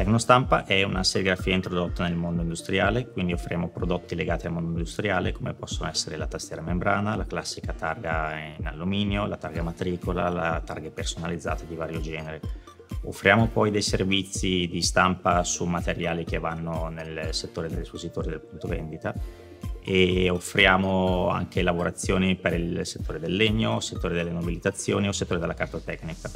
Tecnostampa è una serigrafia introdotta nel mondo industriale, quindi offriamo prodotti legati al mondo industriale come possono essere la tastiera membrana, la classica targa in alluminio, la targa matricola, la targa personalizzata di vario genere. Offriamo poi dei servizi di stampa su materiali che vanno nel settore degli espositori del punto vendita e offriamo anche lavorazioni per il settore del legno, settore delle nobilitazioni o settore della cartotecnica.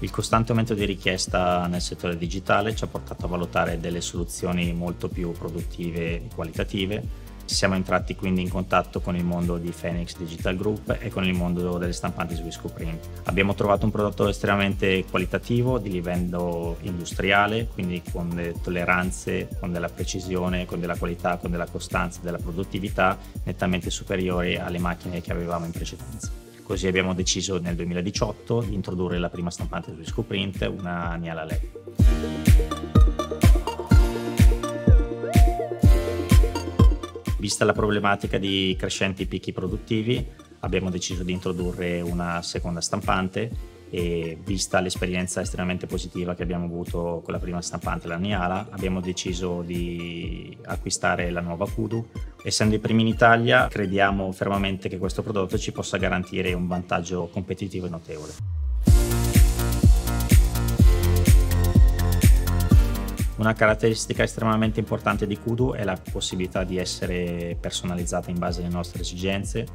Il costante aumento di richiesta nel settore digitale ci ha portato a valutare delle soluzioni molto più produttive e qualitative siamo entrati quindi in contatto con il mondo di Phoenix Digital Group e con il mondo delle stampanti Swisco Print. Abbiamo trovato un prodotto estremamente qualitativo di livello industriale, quindi con delle tolleranze, con della precisione, con della qualità, con della costanza, della produttività nettamente superiori alle macchine che avevamo in precedenza. Così abbiamo deciso nel 2018 di introdurre la prima stampante Swisco Print, una Niala LED. Vista la problematica di crescenti picchi produttivi, abbiamo deciso di introdurre una seconda stampante e vista l'esperienza estremamente positiva che abbiamo avuto con la prima stampante, la Niala, abbiamo deciso di acquistare la nuova Kudu. Essendo i primi in Italia, crediamo fermamente che questo prodotto ci possa garantire un vantaggio competitivo notevole. Una caratteristica estremamente importante di Kudu è la possibilità di essere personalizzata in base alle nostre esigenze.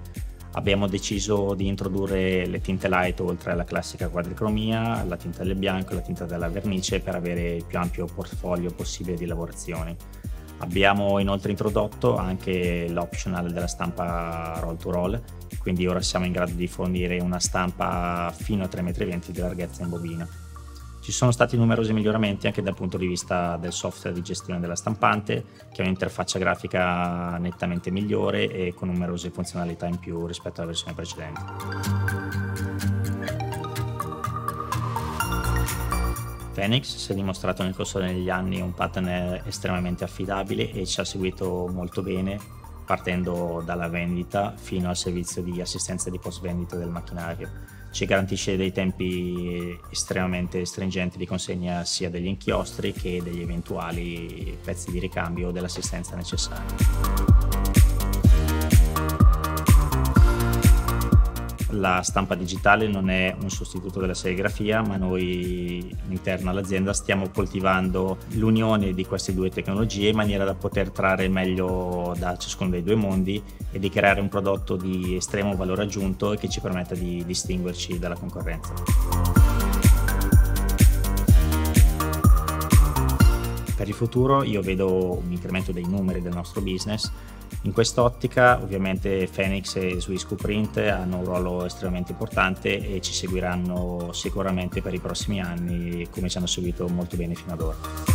Abbiamo deciso di introdurre le tinte light oltre alla classica quadricromia, la tinta del bianco e la tinta della vernice per avere il più ampio portfolio possibile di lavorazioni. Abbiamo inoltre introdotto anche l'optional della stampa roll to roll, quindi ora siamo in grado di fornire una stampa fino a 3,20 m di larghezza in bobina. Ci sono stati numerosi miglioramenti anche dal punto di vista del software di gestione della stampante, che ha un'interfaccia grafica nettamente migliore e con numerose funzionalità in più rispetto alla versione precedente. Phoenix si è dimostrato nel corso degli anni un partner estremamente affidabile e ci ha seguito molto bene partendo dalla vendita fino al servizio di assistenza di post vendita del macchinario ci garantisce dei tempi estremamente stringenti di consegna sia degli inchiostri che degli eventuali pezzi di ricambio dell'assistenza necessaria. La stampa digitale non è un sostituto della serigrafia, ma noi all'interno dell'azienda stiamo coltivando l'unione di queste due tecnologie in maniera da poter trarre meglio da ciascuno dei due mondi e di creare un prodotto di estremo valore aggiunto che ci permetta di distinguerci dalla concorrenza. Per il futuro io vedo un incremento dei numeri del nostro business in quest'ottica ovviamente Phoenix e Swiss Print hanno un ruolo estremamente importante e ci seguiranno sicuramente per i prossimi anni come ci hanno seguito molto bene fino ad ora.